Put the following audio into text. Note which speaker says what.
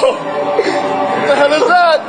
Speaker 1: فهذا زاد